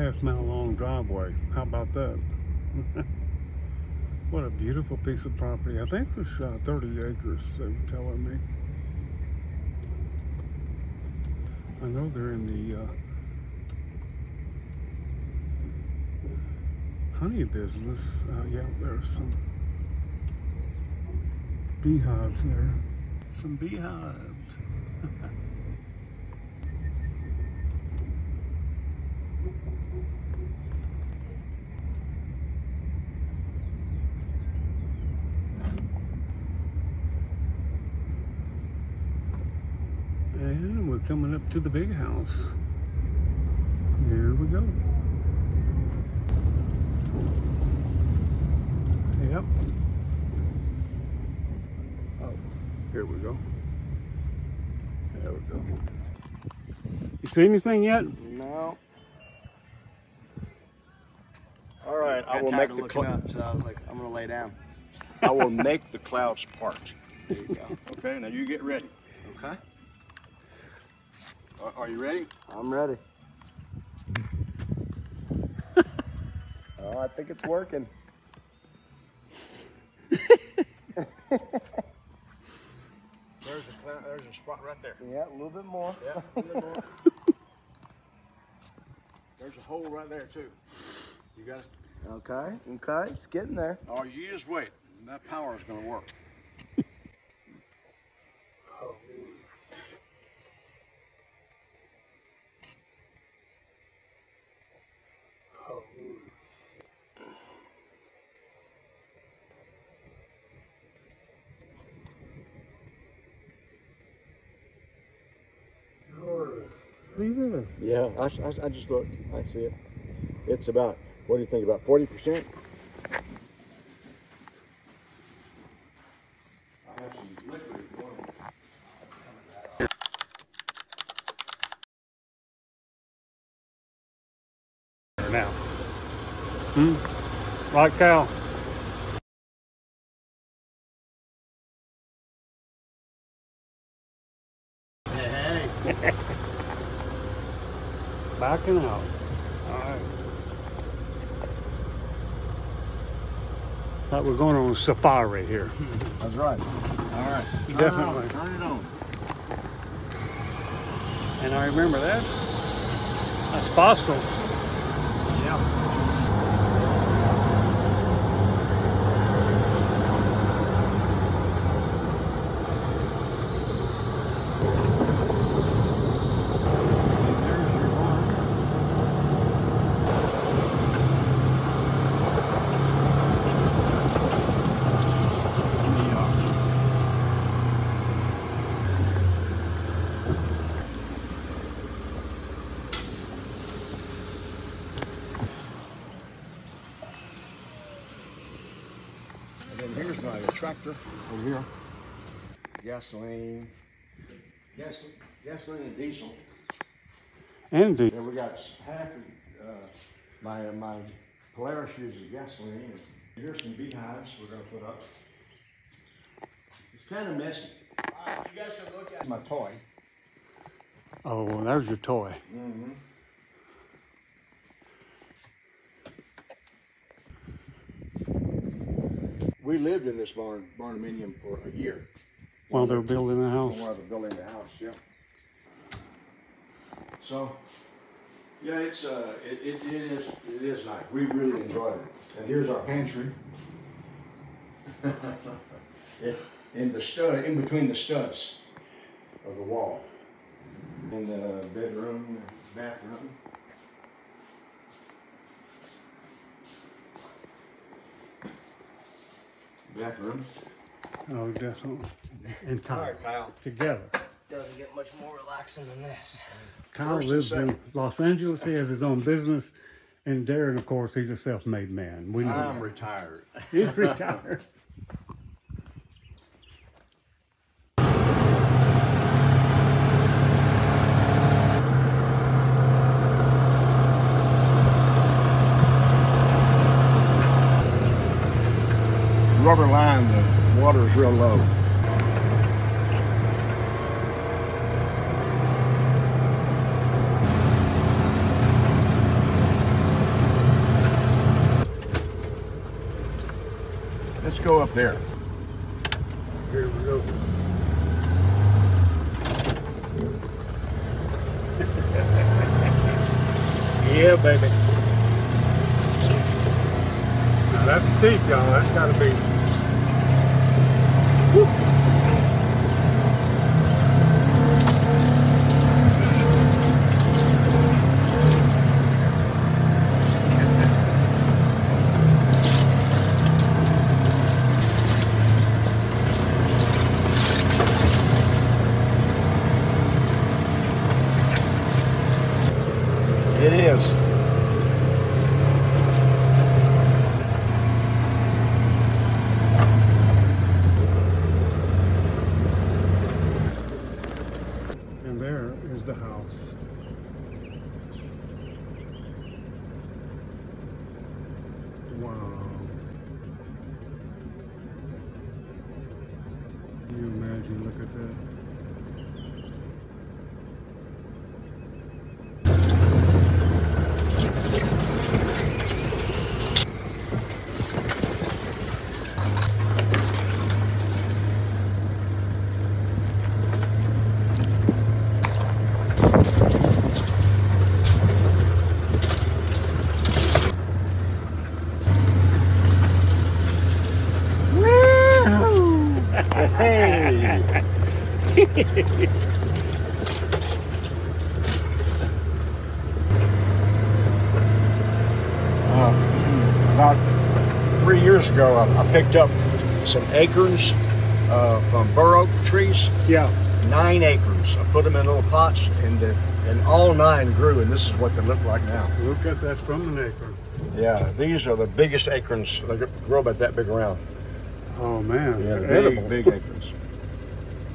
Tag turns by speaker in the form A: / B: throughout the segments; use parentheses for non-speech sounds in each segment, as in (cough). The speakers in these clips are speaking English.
A: half mile long driveway. How about that? (laughs) what a beautiful piece of property. I think it's uh, 30 acres, they were telling me. I know they're in the uh, honey business. Uh, yeah, there's some beehives there. Some beehives. And we're coming up to the big house. Here we go. Yep. Oh, here we go. There we go. You see anything yet?
B: No. All right, I
C: got
B: will
C: tired
B: make
C: of
B: the
C: looking
B: cl-
C: up, so I was like, I'm gonna lay down.
B: I will make the clouds part.
C: There you go.
B: Okay, now you get ready.
C: okay.
B: Are, are you ready?
C: I'm ready. (laughs)
B: Oh, I think it's working. (laughs) there's a cloud, there's a spot right there.
C: Yeah, a little bit more.
B: Yeah, a little more. (laughs) There's a hole right there too. You got it?
C: Okay, okay, it's getting there.
B: Oh, you just wait. That power is gonna work.
A: See this?
B: Yeah, I just looked. I see it. It's about, what do you think, about 40%?
A: Now. Hmm? Right, Cal? Backing out. All right. Like we're going on a safari here. (laughs)
B: That's right. All right. Turn
A: Definitely.
B: It. Turn it on.
A: And I remember that. That's fossils.
B: Yeah. There's your barn. And then here's tractor over here. Gasoline, gas, gasoline and diesel.
A: And the,
B: Then we got half of, uh, my, uh, my Polaris uses gasoline. And here's some beehives we're gonna put up. It's kind of messy.
C: you guys should look at.
B: My toy.
A: oh, well, there's your toy.
B: Mm-hmm. We lived in this barn, barndominium for a year.
A: While they're building the house.
B: While they're building the house, yeah. So, yeah, it's, uh, it, it, it is, it is nice. We really enjoyed it. And here's our pantry. (laughs) In the stud, in between the studs of the wall. In the bedroom, bathroom. Bathroom.
A: Oh, definitely. And Kyle.
B: Kyle.
A: Together.
C: Doesn't get much more relaxing than this.
A: Kyle
B: First
A: lives in. Los Angeles. He has his own business. And Darron, of course, he's a self-made man. We know
B: I'm
A: that.
B: retired.
A: He's (laughs) retired.
B: rubber line, the water is real low. Let's go up there.
A: Here we go. (laughs) yeah, baby. Now that's steep, y'all. That's gotta be Woo.
B: It is.
A: And there is the house. Wow. Can you imagine? Look at that.
B: Hey! Uh, about three years ago, I, I picked up some acorns uh, from bur oak trees.
A: Yeah.
B: Nine acres. I put them in little pots, and uh, and all nine grew, and this is what they look like now.
A: Look at that from an acorn.
B: Yeah, these are the biggest acorns. They grow about that big around.
A: Oh man,
B: Yeah,
A: they're
B: big,
A: edible.
B: big acorns.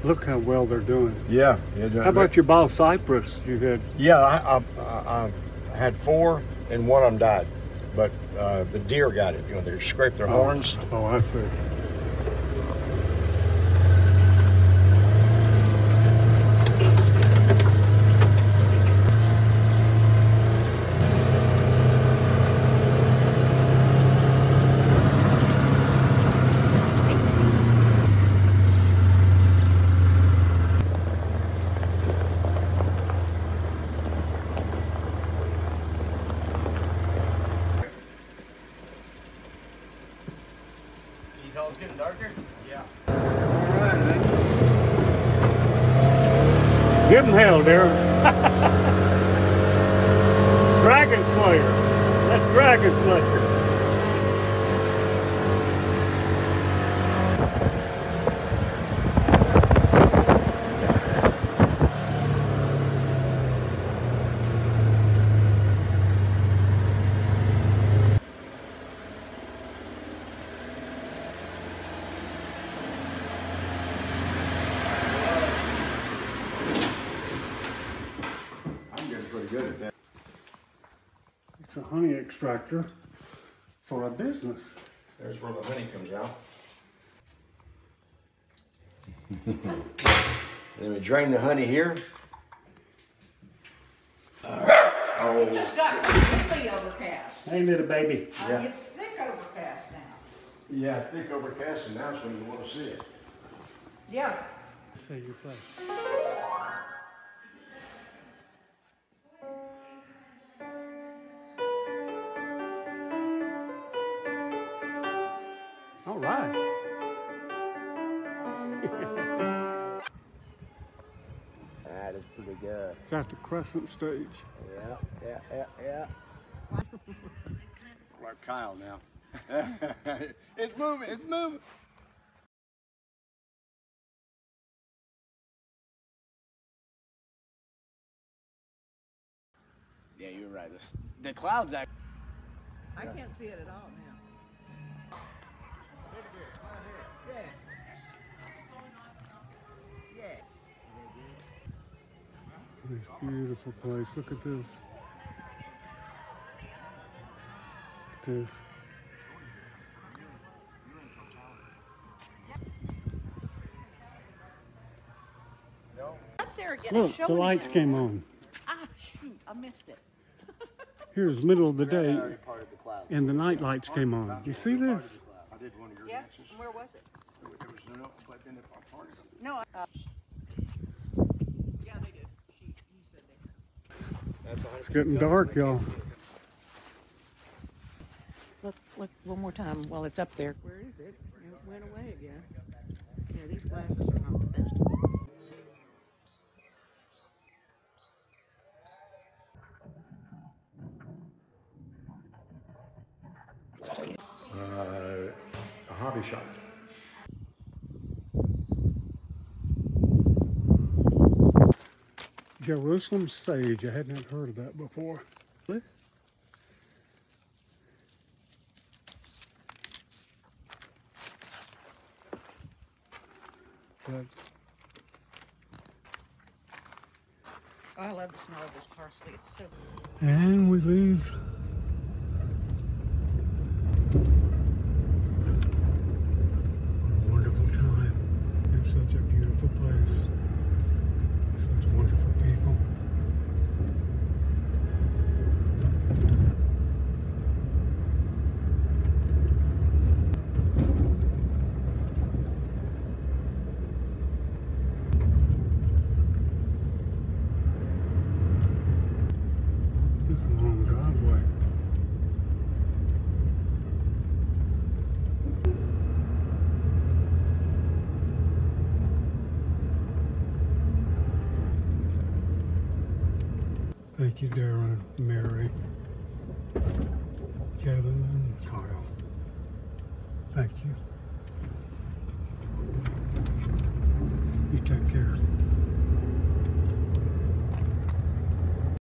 A: Look how well they're doing.
B: Yeah. yeah
A: How about your bald cypress? You had
B: Yeah, I, I, I, I had four, and one of them died. But uh, the deer got it. You know, they scraped their horns.
A: Oh, I see.
C: Tell it's getting darker?
B: Yeah.
A: Give him hell, Darron. (laughs) Dragon Slayer. That Dragon Slayer. It's a honey extractor for a business.
B: There's where the honey comes out. (laughs) then we drain the honey here. Oh,
D: Just got completely overcast.
A: Ain't it a baby?
D: I
B: Yeah.
D: mean, it's thick overcast now.
B: yeah, thick overcast, and that's when you want to see it.
D: Yeah.
A: Say you play.
C: Pretty good.
A: It's at the crescent stage.
C: Yeah, yeah, yeah, yeah.
B: Like Kyle now. (laughs) it's moving, it's moving.
C: Yeah, you're right. This, the clouds act.
D: I can't see it at all now.
A: This beautiful place. Look at this. This.
D: There
A: Look, the lights came on.
D: Ah, shoot, I missed it. (laughs)
A: Here's middle of the day,
C: Part of the clouds.
A: and the night lights came on. You see this?
B: I did one of your
D: Yeah, where was it?
B: There was- no, but then if I part it.
D: No. Uh, yeah, they did. She, he said they had.
A: It's getting dark, y'all.
D: Look, look, one more time while it's up there. Where is it? It went away again. Yeah, these glasses are not the best.
B: Uh, a hobby shop.
A: Jerusalem sage. I hadn't heard of that before. But
D: Oh, I love the smell of this parsley. It's so.
A: And we leave. What a wonderful time in such a beautiful place. Such wonderful people. It's a long driveway. Thank you, Darron, Mary, Kevin, and Kyle. Thank you. You take care.